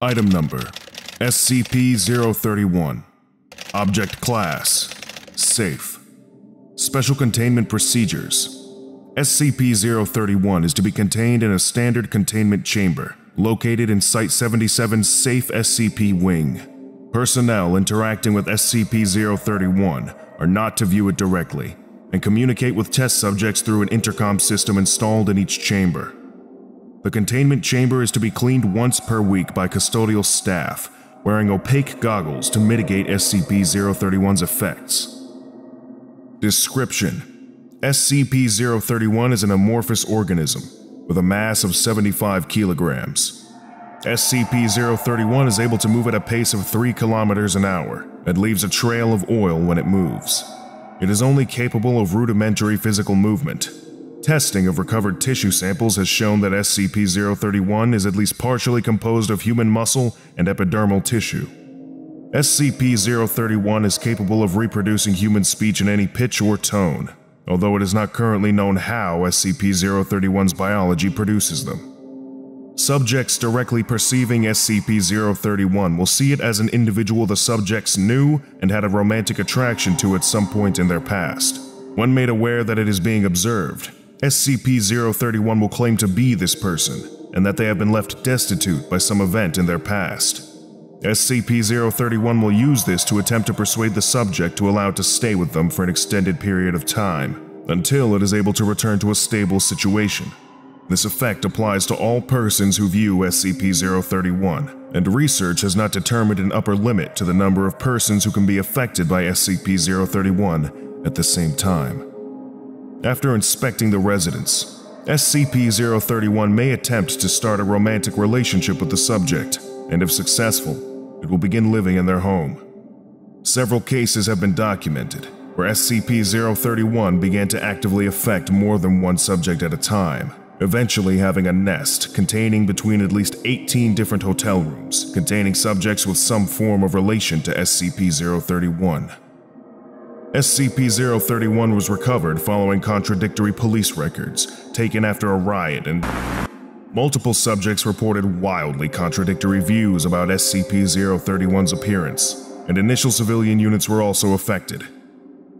Item number SCP-031 Object Class Safe Special Containment Procedures SCP-031 is to be contained in a standard containment chamber located in Site-77's Safe SCP Wing. Personnel interacting with SCP-031 are not to view it directly and communicate with test subjects through an intercom system installed in each chamber. The containment chamber is to be cleaned once per week by custodial staff, wearing opaque goggles to mitigate SCP-031's effects. Description SCP-031 is an amorphous organism with a mass of 75 kilograms. SCP-031 is able to move at a pace of 3 kilometers an hour and leaves a trail of oil when it moves. It is only capable of rudimentary physical movement. Testing of recovered tissue samples has shown that SCP-031 is at least partially composed of human muscle and epidermal tissue. SCP-031 is capable of reproducing human speech in any pitch or tone, although it is not currently known how SCP-031's biology produces them. Subjects directly perceiving SCP-031 will see it as an individual the subjects knew and had a romantic attraction to at some point in their past. When made aware that it is being observed, SCP-031 will claim to be this person, and that they have been left destitute by some event in their past. SCP-031 will use this to attempt to persuade the subject to allow it to stay with them for an extended period of time, until it is able to return to a stable situation. This effect applies to all persons who view SCP-031, and research has not determined an upper limit to the number of persons who can be affected by SCP-031 at the same time. After inspecting the residence, SCP-031 may attempt to start a romantic relationship with the subject, and if successful, it will begin living in their home. Several cases have been documented where SCP-031 began to actively affect more than one subject at a time, eventually having a nest containing between at least 18 different hotel rooms containing subjects with some form of relation to SCP-031. SCP-031 was recovered following contradictory police records taken after a riot and multiple subjects reported wildly contradictory views about SCP-031's appearance, and initial civilian units were also affected.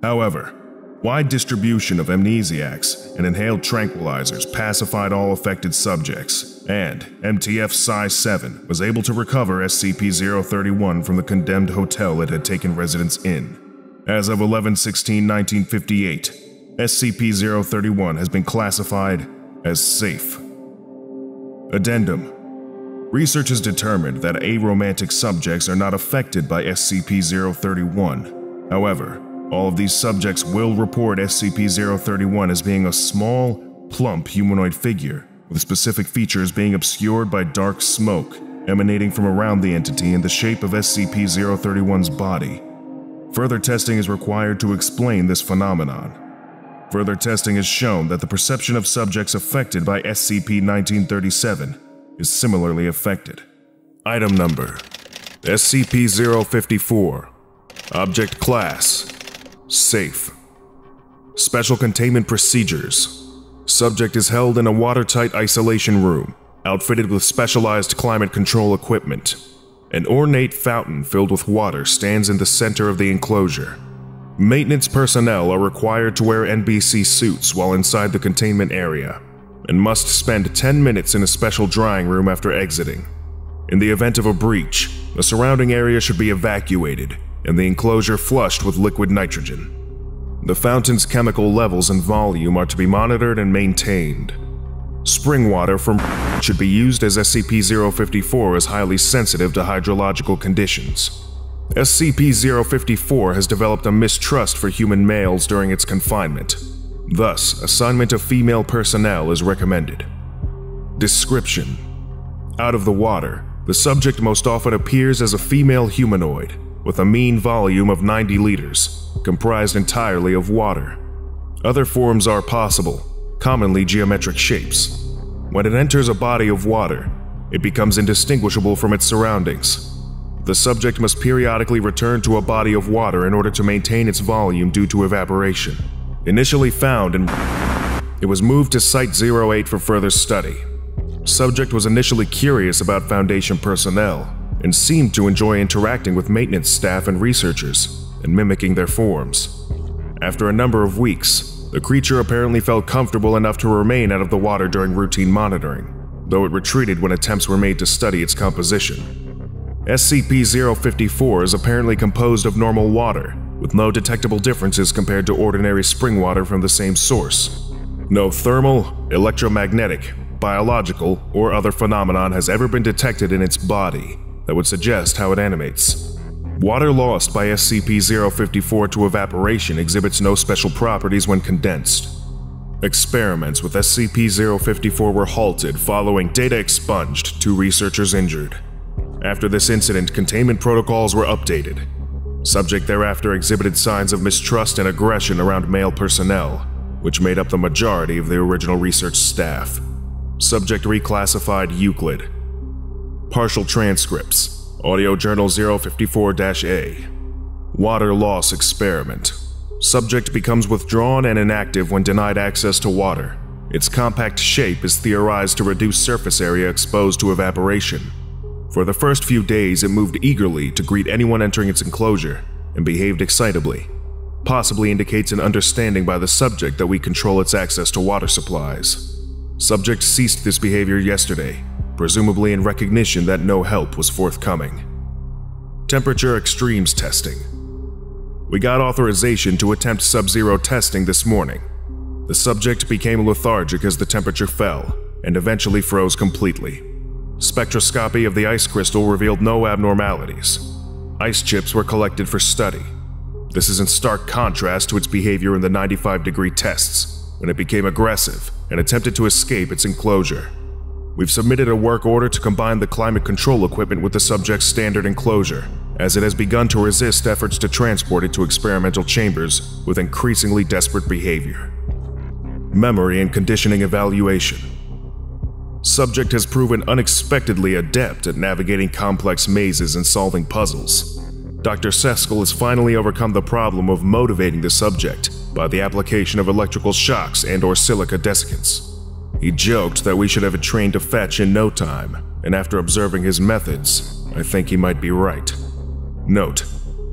However, wide distribution of amnesiacs and inhaled tranquilizers pacified all affected subjects, and MTF Psi-7 was able to recover SCP-031 from the condemned hotel it had taken residence in. As of 11-16-1958, SCP-031 has been classified as safe. Addendum Research has determined that aromantic subjects are not affected by SCP-031. However, all of these subjects will report SCP-031 as being a small, plump humanoid figure, with specific features being obscured by dark smoke emanating from around the entity in the shape of SCP-031's body. Further testing is required to explain this phenomenon. Further testing has shown that the perception of subjects affected by SCP-1937 is similarly affected. Item Number SCP-054 Object Class Safe Special Containment Procedures Subject is held in a watertight isolation room, outfitted with specialized climate control equipment. An ornate fountain filled with water stands in the center of the enclosure. Maintenance personnel are required to wear NBC suits while inside the containment area, and must spend 10 minutes in a special drying room after exiting. In the event of a breach, the surrounding area should be evacuated and the enclosure flushed with liquid nitrogen. The fountain's chemical levels and volume are to be monitored and maintained. Spring water from should be used as SCP-054 is highly sensitive to hydrological conditions. SCP-054 has developed a mistrust for human males during its confinement. Thus, assignment of female personnel is recommended. Description Out of the water, the subject most often appears as a female humanoid, with a mean volume of 90 liters, comprised entirely of water. Other forms are possible, commonly geometric shapes. When it enters a body of water, it becomes indistinguishable from its surroundings. The subject must periodically return to a body of water in order to maintain its volume due to evaporation. Initially found in it was moved to Site 08 for further study. Subject was initially curious about Foundation personnel and seemed to enjoy interacting with maintenance staff and researchers and mimicking their forms. After a number of weeks, the creature apparently felt comfortable enough to remain out of the water during routine monitoring, though it retreated when attempts were made to study its composition. SCP-054 is apparently composed of normal water, with no detectable differences compared to ordinary spring water from the same source. No thermal, electromagnetic, biological, or other phenomenon has ever been detected in its body that would suggest how it animates. Water lost by SCP-054 to evaporation exhibits no special properties when condensed. Experiments with SCP-054 were halted following data expunged, two researchers injured. After this incident, containment protocols were updated. Subject thereafter exhibited signs of mistrust and aggression around male personnel, which made up the majority of the original research staff. Subject reclassified Euclid. Partial transcripts. Audio Journal 054 A. Water loss experiment. Subject becomes withdrawn and inactive when denied access to water. Its compact shape is theorized to reduce surface area exposed to evaporation. For the first few days, it moved eagerly to greet anyone entering its enclosure and behaved excitably. Possibly indicates an understanding by the subject that we control its access to water supplies. Subject ceased this behavior yesterday, presumably in recognition that no help was forthcoming. Temperature extremes testing. We got authorization to attempt sub zero testing this morning. The subject became lethargic as the temperature fell and eventually froze completely. Spectroscopy of the ice crystal revealed no abnormalities. Ice chips were collected for study. This is in stark contrast to its behavior in the 95 degree tests, when it became aggressive and attempted to escape its enclosure. We've submitted a work order to combine the climate control equipment with the subject's standard enclosure, as it has begun to resist efforts to transport it to experimental chambers with increasingly desperate behavior. Memory and conditioning evaluation. Subject has proven unexpectedly adept at navigating complex mazes and solving puzzles. Dr. Seskel has finally overcome the problem of motivating the subject by the application of electrical shocks and or silica desiccants. He joked that we should have it trained to fetch in no time, and after observing his methods, I think he might be right. Note,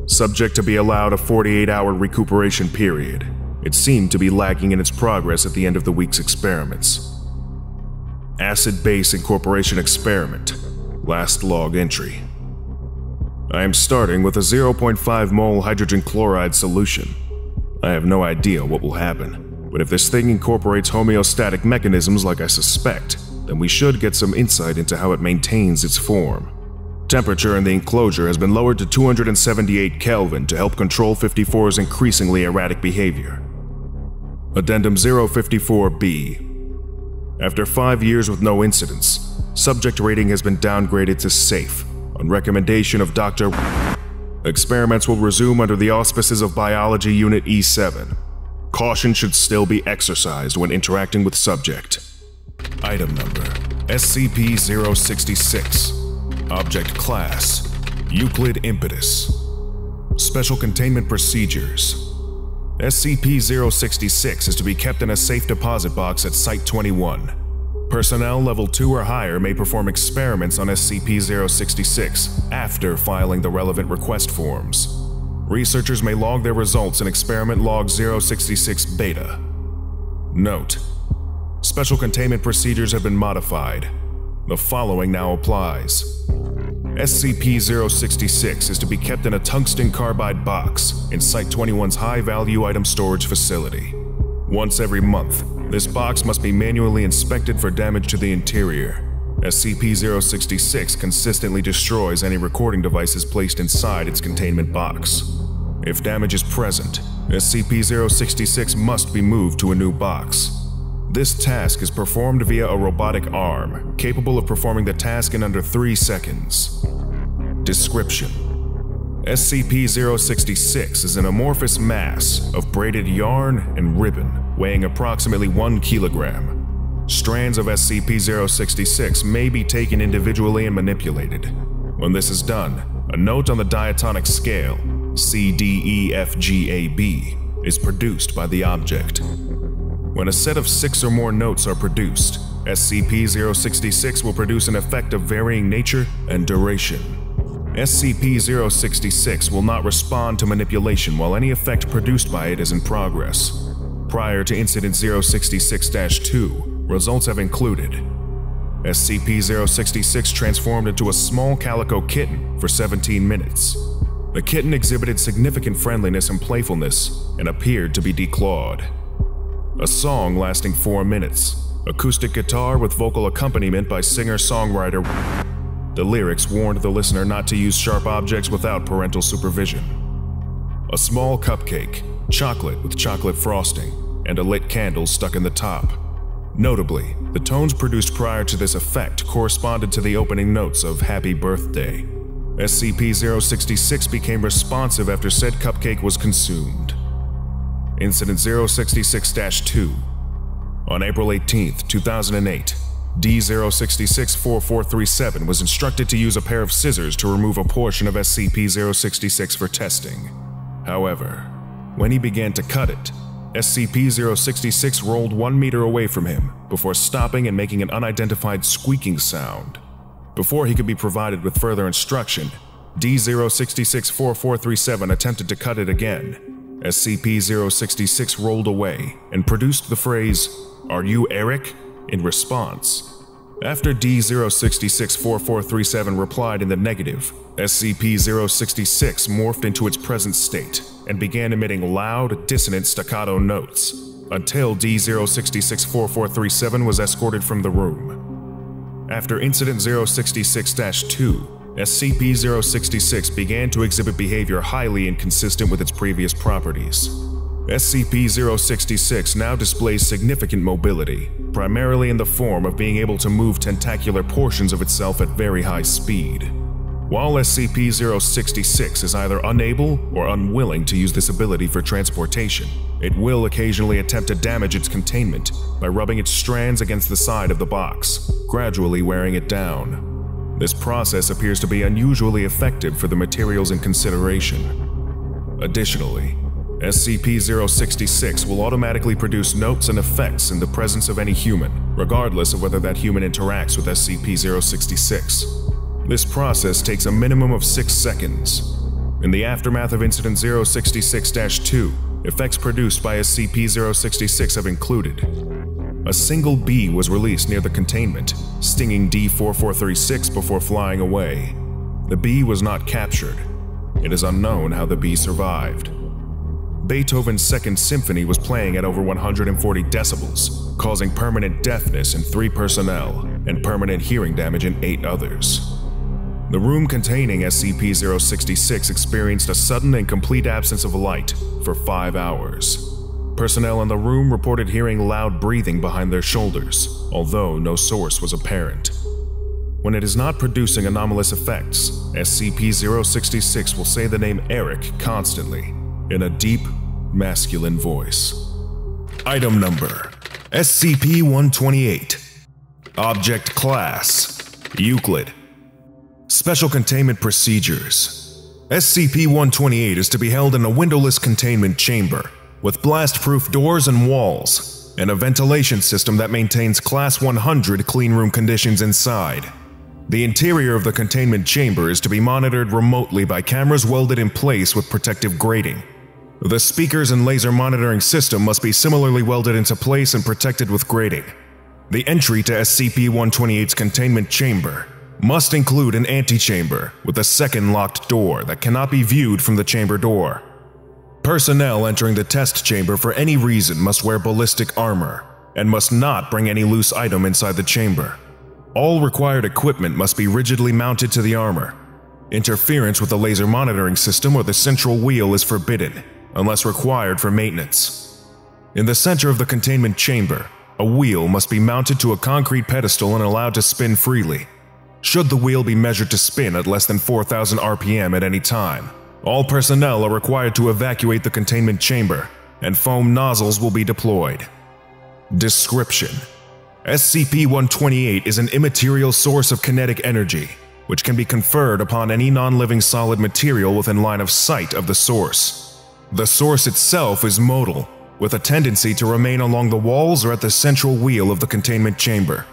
subject to be allowed a 48-hour recuperation period. It seemed to be lagging in its progress at the end of the week's experiments. Acid Base Incorporation Experiment. Last log entry. I am starting with a 0.5 mole hydrogen chloride solution. I have no idea what will happen, but if this thing incorporates homeostatic mechanisms like I suspect, then we should get some insight into how it maintains its form. Temperature in the enclosure has been lowered to 278 Kelvin to help control 54's increasingly erratic behavior. Addendum 054b after five years with no incidents, subject rating has been downgraded to safe on recommendation of Dr. Experiments will resume under the auspices of Biology Unit E7. Caution should still be exercised when interacting with subject. Item number SCP-066 Object Class Euclid Impetus Special Containment Procedures SCP-066 is to be kept in a safe deposit box at Site-21. Personnel level 2 or higher may perform experiments on SCP-066 after filing the relevant request forms. Researchers may log their results in Experiment Log 066 Beta. Note: Special containment procedures have been modified. The following now applies. SCP-066 is to be kept in a tungsten carbide box in Site-21's high-value item storage facility. Once every month, this box must be manually inspected for damage to the interior. SCP-066 consistently destroys any recording devices placed inside its containment box. If damage is present, SCP-066 must be moved to a new box. This task is performed via a robotic arm, capable of performing the task in under 3 seconds. Description SCP-066 is an amorphous mass of braided yarn and ribbon weighing approximately 1 kilogram. Strands of SCP-066 may be taken individually and manipulated. When this is done, a note on the diatonic scale, CDEFGAB, is produced by the object. When a set of six or more notes are produced, SCP-066 will produce an effect of varying nature and duration. SCP-066 will not respond to manipulation while any effect produced by it is in progress. Prior to Incident 066-2, results have included SCP-066 transformed into a small calico kitten for 17 minutes. The kitten exhibited significant friendliness and playfulness and appeared to be declawed. A song lasting 4 minutes, acoustic guitar with vocal accompaniment by singer-songwriter the lyrics warned the listener not to use sharp objects without parental supervision. A small cupcake, chocolate with chocolate frosting, and a lit candle stuck in the top. Notably, the tones produced prior to this effect corresponded to the opening notes of Happy Birthday. SCP-066 became responsive after said cupcake was consumed. Incident 066-2 On April 18, 2008, D0664437 was instructed to use a pair of scissors to remove a portion of SCP-066 for testing. However, when he began to cut it, SCP-066 rolled one meter away from him before stopping and making an unidentified squeaking sound. Before he could be provided with further instruction, D0664437 attempted to cut it again. SCP-066 rolled away and produced the phrase, Are you Eric? in response. After D0664437 replied in the negative, SCP-066 morphed into its present state and began emitting loud, dissonant staccato notes until D0664437 was escorted from the room. After Incident 066-2, SCP-066 began to exhibit behavior highly inconsistent with its previous properties. SCP-066 now displays significant mobility, primarily in the form of being able to move tentacular portions of itself at very high speed. While SCP-066 is either unable or unwilling to use this ability for transportation, it will occasionally attempt to damage its containment by rubbing its strands against the side of the box, gradually wearing it down. This process appears to be unusually effective for the materials in consideration. Additionally, SCP-066 will automatically produce notes and effects in the presence of any human, regardless of whether that human interacts with SCP-066. This process takes a minimum of 6 seconds. In the aftermath of Incident 066-2, effects produced by SCP-066 have included a single bee was released near the containment, stinging D-4436 before flying away. The bee was not captured. It is unknown how the bee survived. Beethoven's Second Symphony was playing at over 140 decibels, causing permanent deafness in three personnel and permanent hearing damage in eight others. The room containing SCP-066 experienced a sudden and complete absence of light for five hours. Personnel in the room reported hearing loud breathing behind their shoulders, although no source was apparent. When it is not producing anomalous effects, SCP-066 will say the name Eric constantly, in a deep, masculine voice. Item Number SCP-128 Object Class Euclid Special Containment Procedures SCP-128 is to be held in a windowless containment chamber with blast-proof doors and walls, and a ventilation system that maintains Class 100 cleanroom conditions inside. The interior of the containment chamber is to be monitored remotely by cameras welded in place with protective grating. The speakers and laser monitoring system must be similarly welded into place and protected with grating. The entry to SCP-128's containment chamber must include an antechamber with a second locked door that cannot be viewed from the chamber door. Personnel entering the test chamber for any reason must wear ballistic armor and must not bring any loose item inside the chamber. All required equipment must be rigidly mounted to the armor. Interference with the laser monitoring system or the central wheel is forbidden unless required for maintenance. In the center of the containment chamber, a wheel must be mounted to a concrete pedestal and allowed to spin freely. Should the wheel be measured to spin at less than 4,000 RPM at any time, all personnel are required to evacuate the containment chamber, and foam nozzles will be deployed. Description SCP-128 is an immaterial source of kinetic energy, which can be conferred upon any non-living solid material within line of sight of the source. The source itself is modal, with a tendency to remain along the walls or at the central wheel of the containment chamber,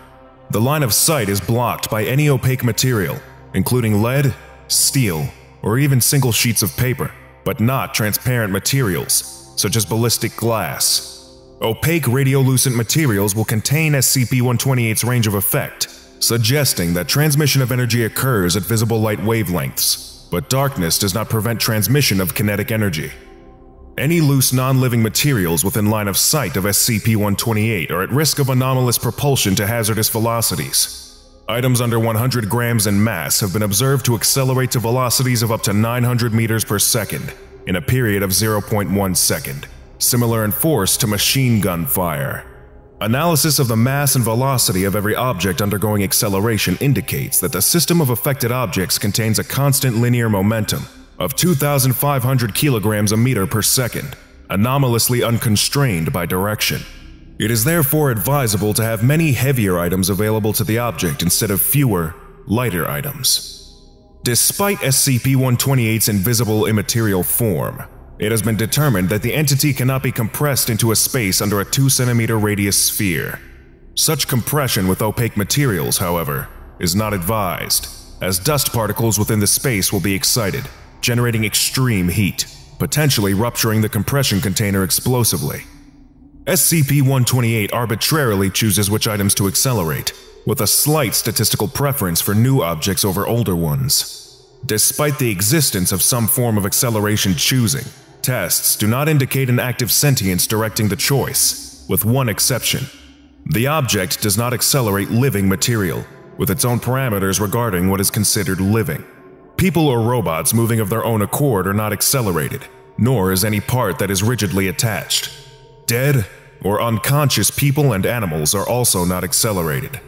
the line of sight is blocked by any opaque material, including lead, steel, or even single sheets of paper, but not transparent materials, such as ballistic glass. Opaque radiolucent materials will contain SCP-128's range of effect, suggesting that transmission of energy occurs at visible light wavelengths, but darkness does not prevent transmission of kinetic energy. Any loose non-living materials within line of sight of SCP-128 are at risk of anomalous propulsion to hazardous velocities. Items under 100 grams in mass have been observed to accelerate to velocities of up to 900 meters per second in a period of 0.1 second, similar in force to machine gun fire. Analysis of the mass and velocity of every object undergoing acceleration indicates that the system of affected objects contains a constant linear momentum of 2,500 kilograms a meter per second, anomalously unconstrained by direction. It is therefore advisable to have many heavier items available to the object instead of fewer, lighter items. Despite SCP-128's invisible immaterial form, it has been determined that the entity cannot be compressed into a space under a 2 centimeter radius sphere. Such compression with opaque materials, however, is not advised, as dust particles within the space will be excited, generating extreme heat, potentially rupturing the compression container explosively. SCP-128 arbitrarily chooses which items to accelerate, with a slight statistical preference for new objects over older ones. Despite the existence of some form of acceleration choosing, Tests do not indicate an active sentience directing the choice, with one exception. The object does not accelerate living material, with its own parameters regarding what is considered living. People or robots moving of their own accord are not accelerated, nor is any part that is rigidly attached. Dead or unconscious people and animals are also not accelerated.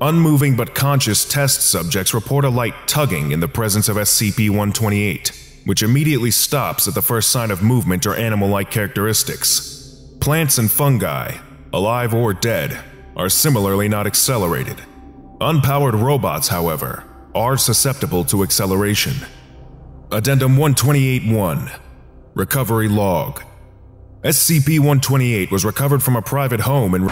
Unmoving but conscious test subjects report a light tugging in the presence of SCP-128 which immediately stops at the first sign of movement or animal-like characteristics. Plants and fungi, alive or dead, are similarly not accelerated. Unpowered robots, however, are susceptible to acceleration. Addendum 128-1 Recovery Log SCP-128 was recovered from a private home and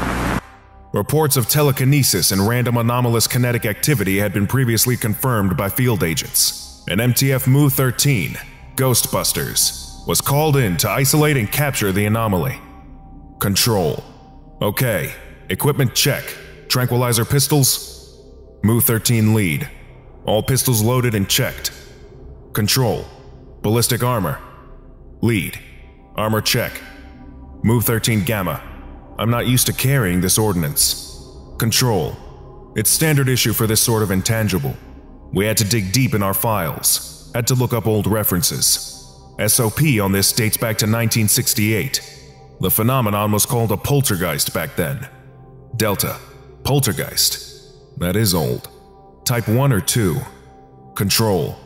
Reports of telekinesis and random anomalous kinetic activity had been previously confirmed by field agents An MTF Mu-13, Ghostbusters, was called in to isolate and capture the anomaly. Control. Okay, equipment check. Tranquilizer pistols? Mu-13 lead. All pistols loaded and checked. Control. Ballistic armor. Lead. Armor check. Mu-13 Gamma. I'm not used to carrying this ordnance. Control. It's standard issue for this sort of intangible. We had to dig deep in our files, had to look up old references. SOP on this dates back to 1968. The phenomenon was called a poltergeist back then. Delta. Poltergeist. That is old. Type 1 or 2. Control.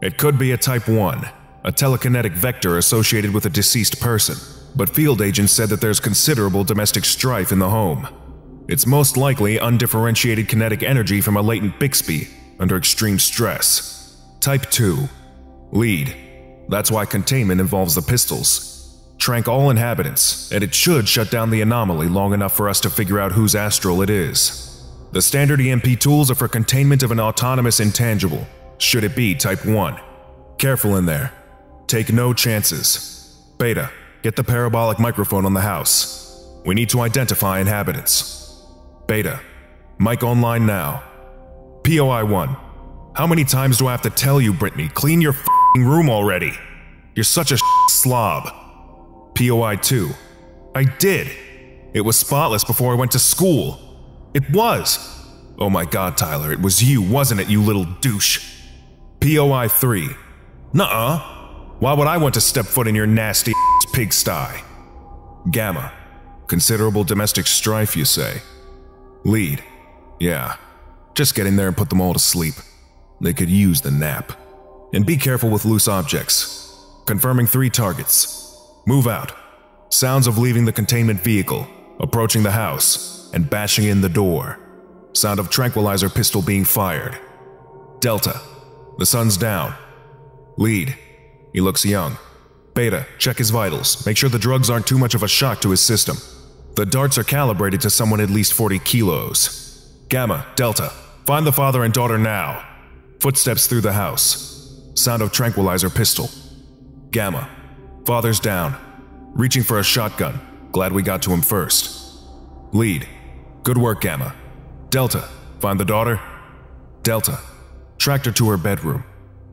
It could be a Type 1, a telekinetic vector associated with a deceased person, but field agents said that there's considerable domestic strife in the home. It's most likely undifferentiated kinetic energy from a latent Bixby under extreme stress. Type 2. Lead. That's why containment involves the pistols. Trank all inhabitants, and it should shut down the anomaly long enough for us to figure out whose astral it is. The standard EMP tools are for containment of an autonomous intangible, should it be Type 1. Careful in there. Take no chances. Beta, get the parabolic microphone on the house. We need to identify inhabitants. Beta, mic online now. POI 1. How many times do I have to tell you, Brittany, clean your room already? You're such a slob. POI 2. I did. It was spotless before I went to school. It was. Oh my god, Tyler, it was you, wasn't it, you little douche? POI 3. Nuh-uh. Why would I want to step foot in your nasty ass pigsty? Gamma. Considerable domestic strife, you say? Lead. Yeah. Just get in there and put them all to sleep. They could use the nap. And be careful with loose objects. Confirming three targets. Move out. Sounds of leaving the containment vehicle, approaching the house, and bashing in the door. Sound of tranquilizer pistol being fired. Delta. The son's down. Lead. He looks young. Beta, check his vitals. Make sure the drugs aren't too much of a shock to his system. The darts are calibrated to someone at least 40 kilos. Gamma, Delta, find the father and daughter now. Footsteps through the house. Sound of tranquilizer pistol. Gamma, father's down. Reaching for a shotgun. Glad we got to him first. Lead, good work, Gamma. Delta, find the daughter? Delta, tracked her to her bedroom.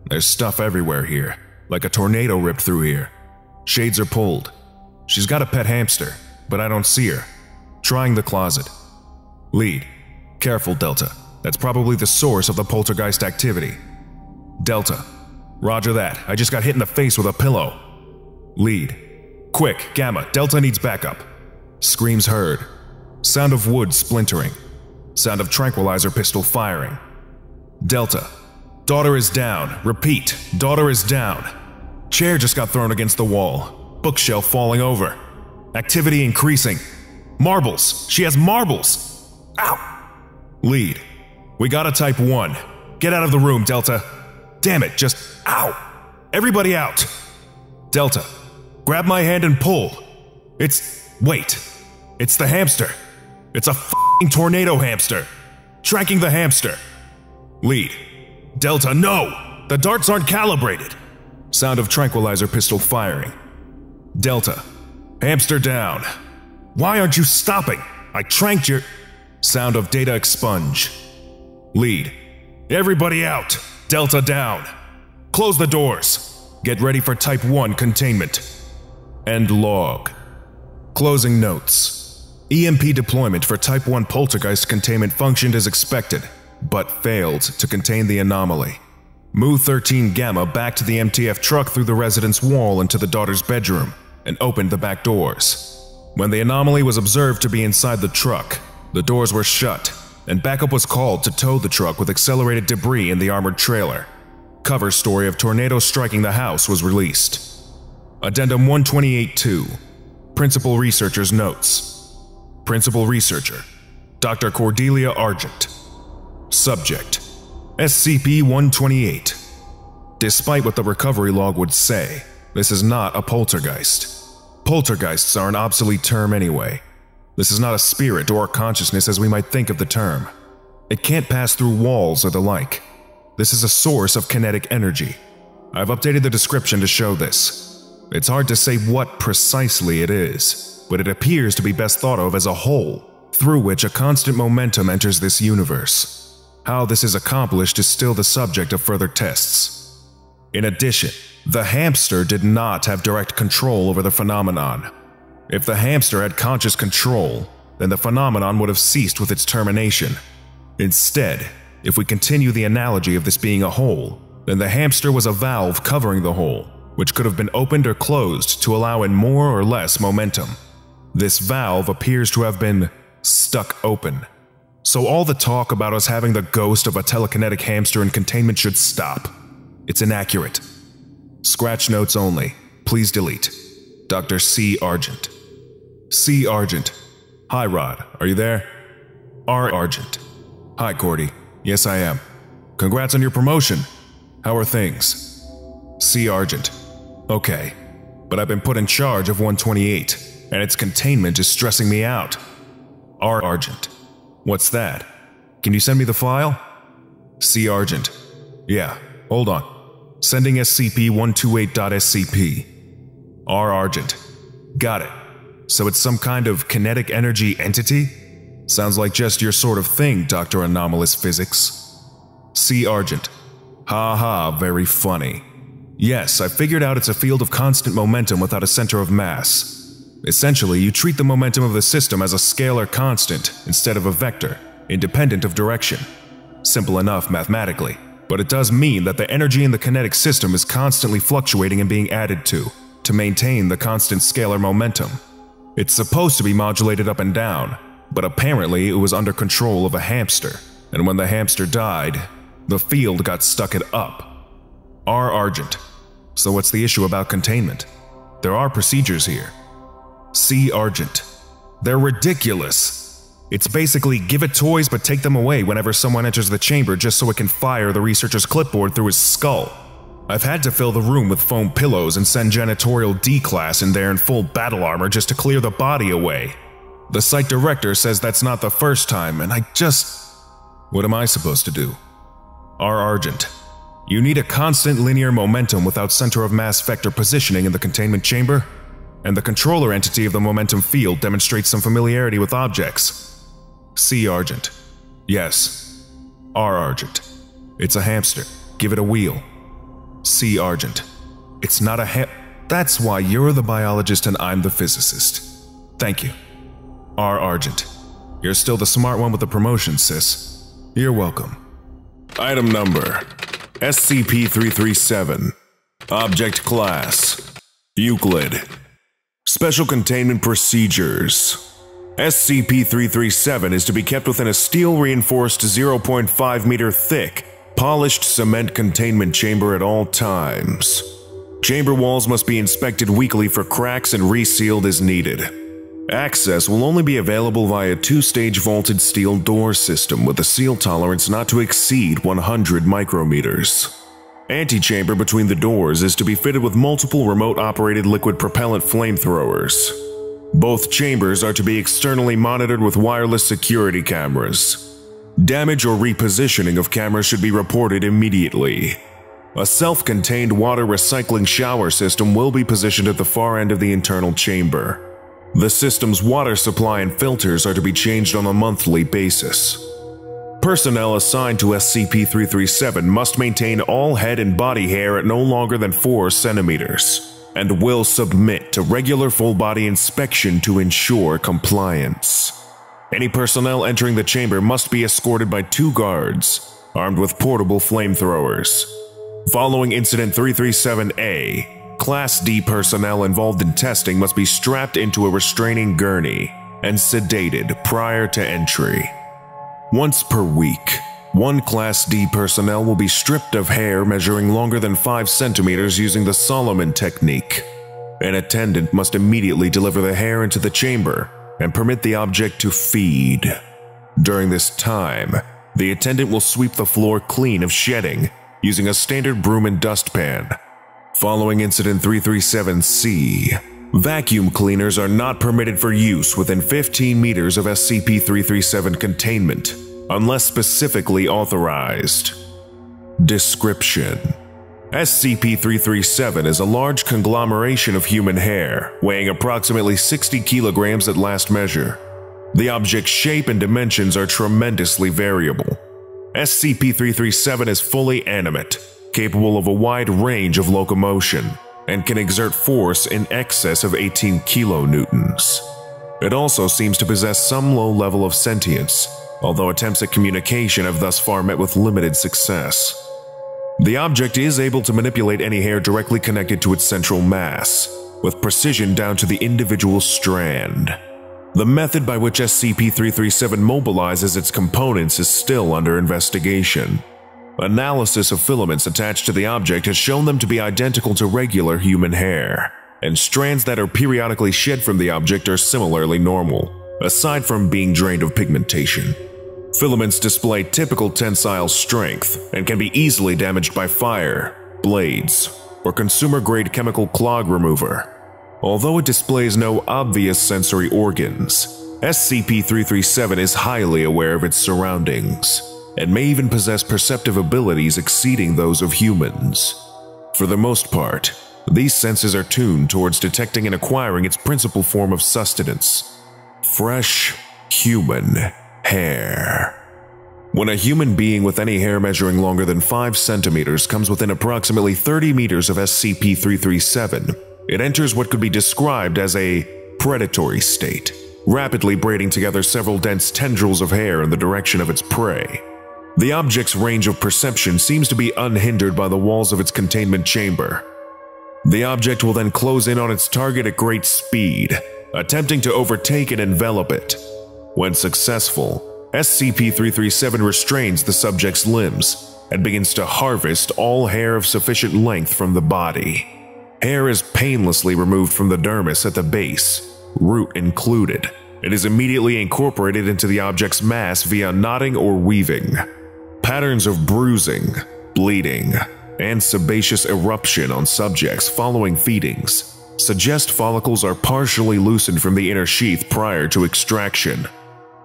There's stuff everywhere here, like a tornado ripped through here. Shades are pulled. She's got a pet hamster, but I don't see her. Trying the closet. Lead. Careful, Delta. That's probably the source of the poltergeist activity. Delta. Roger that. I just got hit in the face with a pillow. Lead. Quick, Gamma. Delta needs backup. Screams heard. Sound of wood splintering. Sound of tranquilizer pistol firing. Delta. Daughter is down. Repeat. Daughter is down. Chair just got thrown against the wall. Bookshelf falling over. Activity increasing. Marbles. She has marbles. Ow. Lead. We got a type 1. Get out of the room, Delta. Damn it, just ow. Everybody out. Delta. Grab my hand and pull. It's. Wait. It's the hamster. It's a tornado hamster. Tracking the hamster. Lead. Delta, no! The darts aren't calibrated. Sound of tranquilizer pistol firing. Delta. Hamster down. Why aren't you stopping? I tranked your. Sound of data expunge. Lead. Everybody out. Delta down. Close the doors. Get ready for Type 1 containment. End log. Closing notes. EMP deployment for Type 1 poltergeist containment functioned as expected, but failed to contain the anomaly. Mu 13 Gamma backed the MTF truck through the residence wall into the daughter's bedroom and opened the back doors. When the anomaly was observed to be inside the truck, the doors were shut, and backup was called to tow the truck with accelerated debris in the armored trailer. Cover story of tornado striking the house was released. Addendum 128-2 Principal Researcher's Notes Principal Researcher Dr. Cordelia Argent Subject SCP-128 Despite what the recovery log would say, this is not a poltergeist. Poltergeists are an obsolete term anyway. This is not a spirit or a consciousness as we might think of the term. It can't pass through walls or the like. This is a source of kinetic energy. I've updated the description to show this. It's hard to say what precisely it is, but it appears to be best thought of as a hole, through which a constant momentum enters this universe. How this is accomplished is still the subject of further tests. In addition, the hamster did not have direct control over the phenomenon. If the hamster had conscious control, then the phenomenon would have ceased with its termination. Instead, if we continue the analogy of this being a hole, then the hamster was a valve covering the hole, which could have been opened or closed to allow in more or less momentum. This valve appears to have been stuck open. So all the talk about us having the ghost of a telekinetic hamster in containment should stop. It's inaccurate. Scratch notes only. Please delete. Dr. C. Argent. C. Argent. Hi, Rod. Are you there? R. Argent. Hi, Cordy. Yes, I am. Congrats on your promotion. How are things? C. Argent. Okay. But I've been put in charge of 128, and its containment is stressing me out. R. Argent. What's that? Can you send me the file? C. Argent. Yeah, hold on. Sending SCP-128.SCP. R. Argent. Got it. So it's some kind of kinetic energy entity? Sounds like just your sort of thing, Dr. Anomalous Physics. C. Argent. Ha ha, very funny. Yes, I figured out it's a field of constant momentum without a center of mass. Essentially, you treat the momentum of the system as a scalar constant instead of a vector, independent of direction. Simple enough mathematically, but it does mean that the energy in the kinetic system is constantly fluctuating and being added to, to maintain the constant scalar momentum. It's supposed to be modulated up and down, but apparently it was under control of a hamster, and when the hamster died, the field got stuck it up. R. Argent. So what's the issue about containment? There are procedures here, C. Argent. They're ridiculous. It's basically give it toys but take them away whenever someone enters the chamber just so it can fire the researcher's clipboard through his skull. I've had to fill the room with foam pillows and send janitorial D-Class in there in full battle armor just to clear the body away. The site director says that's not the first time, and I just. What am I supposed to do? R. Argent. You need a constant linear momentum without center of mass vector positioning in the containment chamber, and the controller entity of the momentum field demonstrates some familiarity with objects. C. Argent. Yes. R. Argent. It's a hamster. Give it a wheel. C. Argent. It's not a ha- That's why you're the biologist and I'm the physicist. Thank you. R. Argent. You're still the smart one with the promotion, sis. You're welcome. Item number SCP-337 Object Class Euclid Special Containment Procedures SCP-337 is to be kept within a steel-reinforced 0.5 meter thick, polished cement containment chamber at all times. Chamber walls must be inspected weekly for cracks and resealed as needed. Access will only be available via two-stage vaulted steel door system with a seal tolerance not to exceed 100 micrometers. Antechamber between the doors is to be fitted with multiple remote-operated liquid propellant flamethrowers. Both chambers are to be externally monitored with wireless security cameras. Damage or repositioning of cameras should be reported immediately. A self-contained water recycling shower system will be positioned at the far end of the internal chamber. The system's water supply and filters are to be changed on a monthly basis. Personnel assigned to SCP-337 must maintain all head and body hair at no longer than 4 centimeters, and will submit to regular full-body inspection to ensure compliance. Any personnel entering the chamber must be escorted by two guards, armed with portable flamethrowers. Following Incident 337-A, Class D personnel involved in testing must be strapped into a restraining gurney and sedated prior to entry. Once per week, one Class D personnel will be stripped of hair measuring longer than 5 centimeters using the Solomon technique. An attendant must immediately deliver the hair into the chamber and permit the object to feed. During this time, the attendant will sweep the floor clean of shedding using a standard broom and dustpan Following Incident 337-C, vacuum cleaners are not permitted for use within 15 meters of SCP-337 containment, unless specifically authorized. Description SCP-337 is a large conglomeration of human hair, weighing approximately 60 kilograms at last measure. The object's shape and dimensions are tremendously variable. SCP-337 is fully animate, capable of a wide range of locomotion, and can exert force in excess of 18 kilonewtons. It also seems to possess some low level of sentience, although attempts at communication have thus far met with limited success. The object is able to manipulate any hair directly connected to its central mass, with precision down to the individual strand. The method by which SCP-337 mobilizes its components is still under investigation, Analysis of filaments attached to the object has shown them to be identical to regular human hair, and strands that are periodically shed from the object are similarly normal, aside from being drained of pigmentation. Filaments display typical tensile strength and can be easily damaged by fire, blades, or consumer-grade chemical clog remover. Although it displays no obvious sensory organs, SCP-337 is highly aware of its surroundings and may even possess perceptive abilities exceeding those of humans. For the most part, these senses are tuned towards detecting and acquiring its principal form of sustenance fresh human hair. When a human being with any hair measuring longer than 5 centimeters comes within approximately 30 meters of SCP 337, it enters what could be described as a predatory state, rapidly braiding together several dense tendrils of hair in the direction of its prey. The object's range of perception seems to be unhindered by the walls of its containment chamber. The object will then close in on its target at great speed, attempting to overtake and envelop it. When successful, SCP-337 restrains the subject's limbs and begins to harvest all hair of sufficient length from the body. Hair is painlessly removed from the dermis at the base, root included. It is immediately incorporated into the object's mass via knotting or weaving. Patterns of bruising, bleeding, and sebaceous eruption on subjects following feedings suggest follicles are partially loosened from the inner sheath prior to extraction.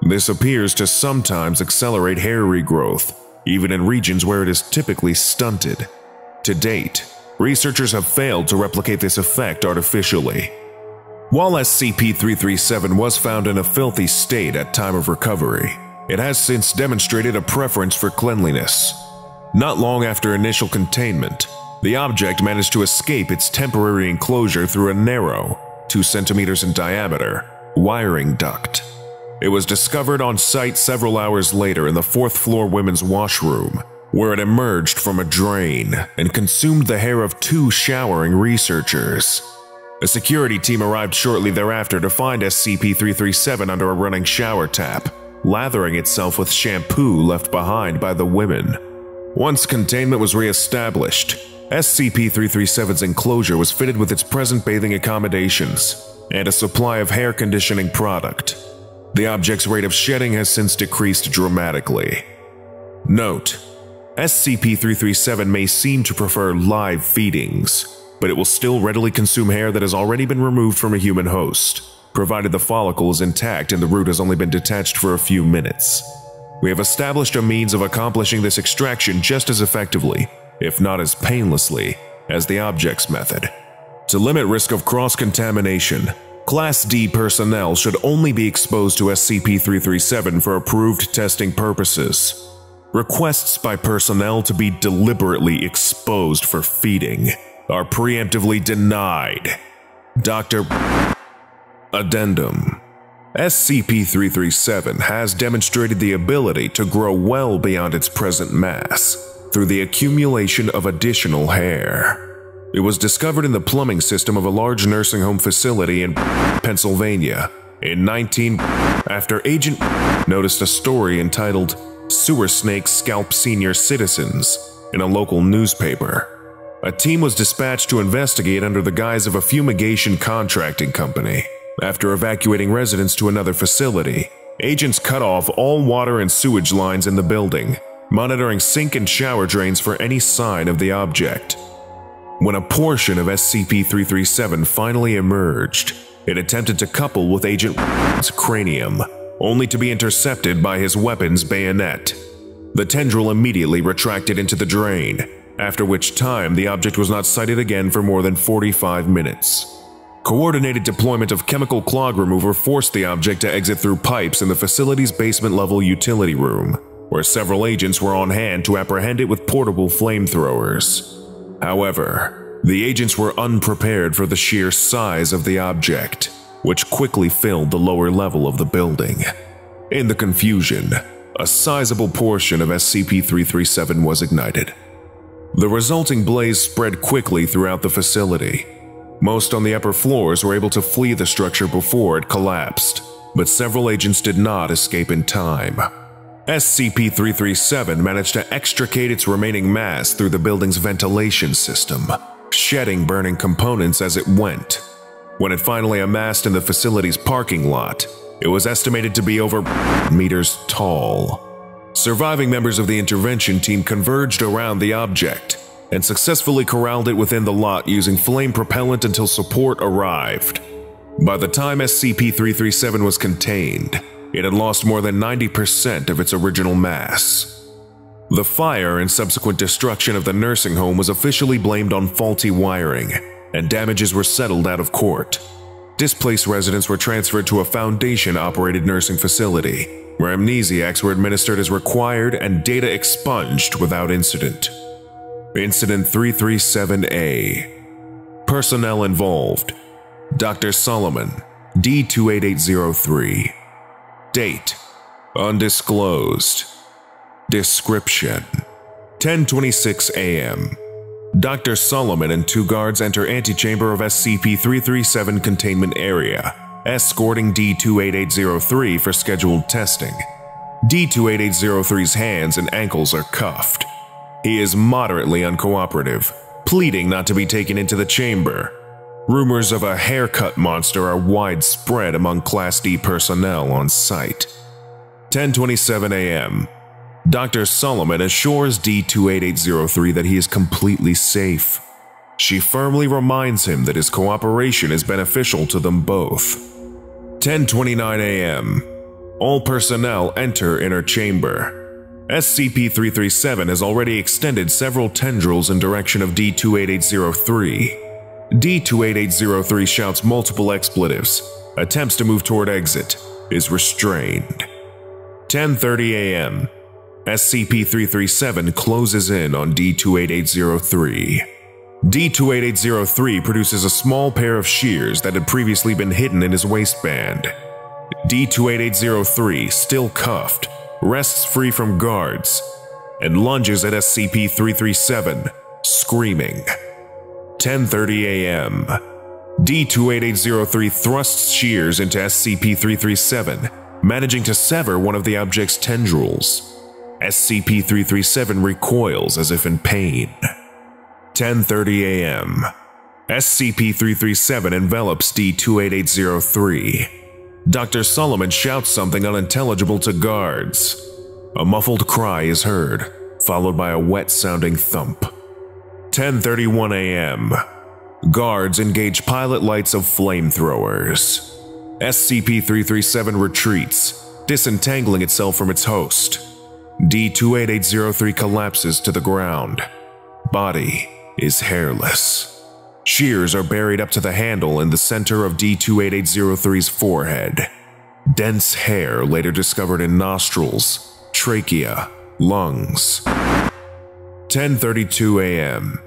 This appears to sometimes accelerate hair regrowth, even in regions where it is typically stunted. To date, researchers have failed to replicate this effect artificially. While SCP-337 was found in a filthy state at time of recovery, it has since demonstrated a preference for cleanliness. Not long after initial containment, the object managed to escape its temporary enclosure through a narrow, 2 centimeters in diameter, wiring duct. It was discovered on site several hours later in the fourth floor women's washroom, where it emerged from a drain and consumed the hair of two showering researchers. A security team arrived shortly thereafter to find SCP-337 under a running shower tap, lathering itself with shampoo left behind by the women. Once containment was re-established, SCP-337's enclosure was fitted with its present bathing accommodations and a supply of hair conditioning product. The object's rate of shedding has since decreased dramatically. Note: SCP-337 may seem to prefer live feedings, but it will still readily consume hair that has already been removed from a human host, provided the follicle is intact and the root has only been detached for a few minutes. We have established a means of accomplishing this extraction just as effectively, if not as painlessly, as the object's method. To limit risk of cross-contamination, Class D personnel should only be exposed to SCP-337 for approved testing purposes. Requests by personnel to be deliberately exposed for feeding are preemptively denied. Dr. Addendum SCP-337 has demonstrated the ability to grow well beyond its present mass through the accumulation of additional hair. It was discovered in the plumbing system of a large nursing home facility in Pennsylvania in 19 after Agent noticed a story entitled Sewer Snakes Scalp Senior Citizens in a local newspaper. A team was dispatched to investigate under the guise of a fumigation contracting company. After evacuating residents to another facility, agents cut off all water and sewage lines in the building, monitoring sink and shower drains for any sign of the object. When a portion of SCP-337 finally emerged, it attempted to couple with Agent cranium, only to be intercepted by his weapon's bayonet. The tendril immediately retracted into the drain, after which time the object was not sighted again for more than 45 minutes. Coordinated deployment of chemical clog remover forced the object to exit through pipes in the facility's basement-level utility room, where several agents were on hand to apprehend it with portable flamethrowers. However, the agents were unprepared for the sheer size of the object, which quickly filled the lower level of the building. In the confusion, a sizable portion of SCP-337 was ignited. The resulting blaze spread quickly throughout the facility. Most on the upper floors were able to flee the structure before it collapsed, but several agents did not escape in time. SCP-337 managed to extricate its remaining mass through the building's ventilation system, shedding burning components as it went. When it finally amassed in the facility's parking lot, it was estimated to be over meters tall. Surviving members of the intervention team converged around the object and successfully corralled it within the lot using flame propellant until support arrived. By the time SCP-337 was contained, it had lost more than 90% of its original mass. The fire and subsequent destruction of the nursing home was officially blamed on faulty wiring, and damages were settled out of court. Displaced residents were transferred to a Foundation-operated nursing facility, where amnestics were administered as required and data expunged without incident. Incident 337A Personnel involved Dr. Solomon, D28803 Date Undisclosed. Description 10:26 a.m. Dr. Solomon and two guards enter antechamber of SCP-337 containment area, escorting D-28803 for scheduled testing. D-28803's hands and ankles are cuffed. He is moderately uncooperative, pleading not to be taken into the chamber Rumors of a haircut monster are widespread among Class D personnel on site. 10:27 a.m. Dr. Solomon assures D28803 that he is completely safe. She firmly reminds him that his cooperation is beneficial to them both. 10:29 a.m. All personnel enter inner chamber. SCP-337 has already extended several tendrils in direction of D-28803. D-28803 shouts multiple expletives, attempts to move toward exit, is restrained. 10.30 a.m. SCP-337 closes in on D-28803. D-28803 produces a small pair of shears that had previously been hidden in his waistband. D-28803, still cuffed, wrests free from guards, and lunges at SCP-337, screaming. 10.30 a.m. D-28803 thrusts shears into SCP-337, managing to sever one of the object's tendrils. SCP-337 recoils as if in pain. 10.30 a.m. SCP-337 envelops D-28803. Dr. Solomon shouts something unintelligible to guards. A muffled cry is heard, followed by a wet-sounding thump. 10.31 a.m. Guards engage pilot lights of flamethrowers. SCP-337 retreats, disentangling itself from its host. D-28803 collapses to the ground. Body is hairless. Shears are buried up to the handle in the center of D-28803's forehead. Dense hair later discovered in nostrils, trachea, lungs. 10.32 a.m.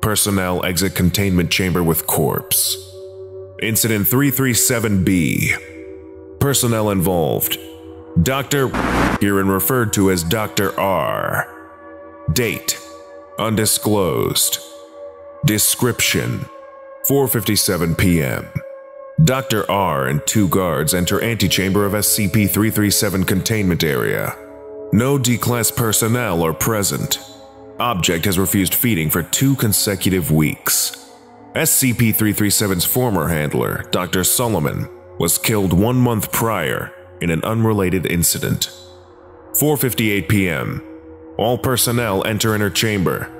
Personnel exit containment chamber with corpse. Incident 337B. Personnel involved. Dr. Herein referred to as Dr. R. Date. Undisclosed. Description 4:57 p.m. Dr. R and two guards enter antechamber of SCP-337 containment area. No D-Class personnel are present. Object has refused feeding for two consecutive weeks. SCP-337's former handler, Dr. Solomon, was killed one month prior in an unrelated incident. 4.58 p.m. All personnel enter inner chamber.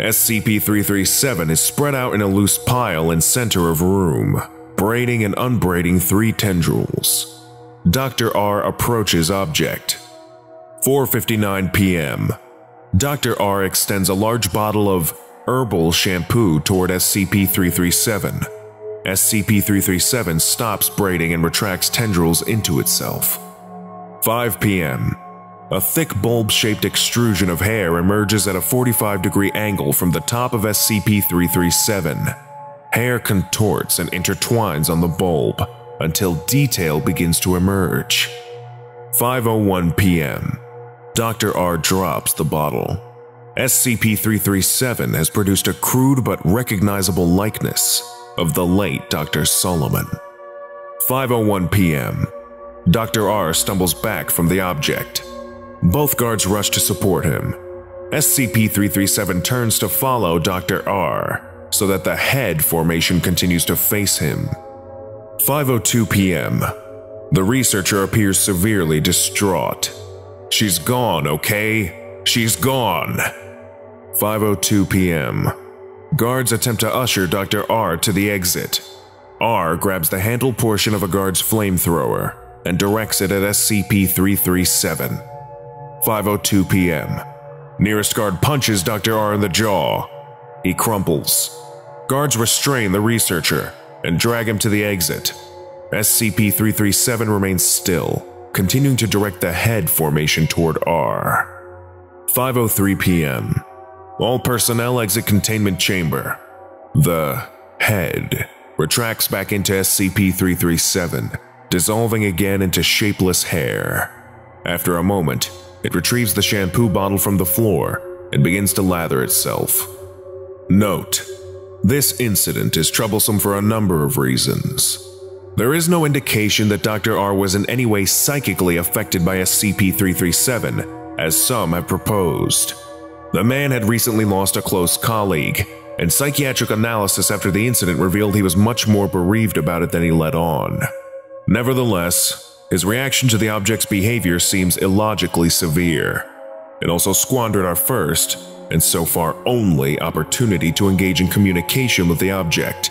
SCP-337 is spread out in a loose pile in center of room, braiding and unbraiding three tendrils. Dr. R approaches object. 4.59 p.m. Dr. R extends a large bottle of herbal shampoo toward SCP-337. SCP-337 stops braiding and retracts tendrils into itself. 5 p.m. A thick bulb-shaped extrusion of hair emerges at a 45-degree angle from the top of SCP-337. Hair contorts and intertwines on the bulb until detail begins to emerge. 5.01 p.m. Dr. R drops the bottle. SCP-337 has produced a crude but recognizable likeness of the late Dr. Solomon. 5.01 p.m. Dr. R stumbles back from the object. Both guards rush to support him. SCP-337 turns to follow Dr. R, so that the head formation continues to face him. 5.02 p.m. The researcher appears severely distraught. She's gone, okay? She's gone. 5.02 p.m. Guards attempt to usher Dr. R to the exit. R grabs the handle portion of a guard's flamethrower and directs it at SCP-337. 5.02 p.m. Nearest guard punches Dr. R in the jaw. He crumples. Guards restrain the researcher and drag him to the exit. SCP-337 remains still, continuing to direct the head formation toward R. 5.03 p.m. All personnel exit containment chamber. The head retracts back into SCP-337, dissolving again into shapeless hair. After a moment, it retrieves the shampoo bottle from the floor and begins to lather itself. Note: This incident is troublesome for a number of reasons. There is no indication that Dr. R was in any way psychically affected by SCP-337, as some have proposed. The man had recently lost a close colleague, and psychiatric analysis after the incident revealed he was much more bereaved about it than he let on. Nevertheless, his reaction to the object's behavior seems illogically severe. It also squandered our first, and so far only, opportunity to engage in communication with the object.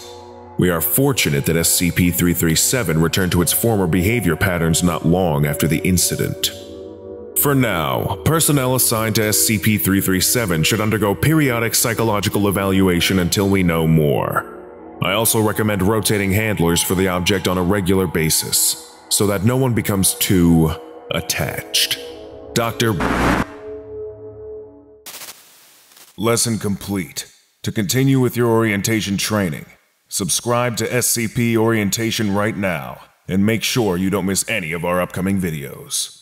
We are fortunate that SCP 337 returned to its former behavior patterns not long after the incident. For now, personnel assigned to SCP 337 should undergo periodic psychological evaluation until we know more. I also recommend rotating handlers for the object on a regular basis, so that no one becomes too attached. Dr. Lesson complete. To continue with your orientation training, subscribe to SCP Orientation right now, and make sure you don't miss any of our upcoming videos.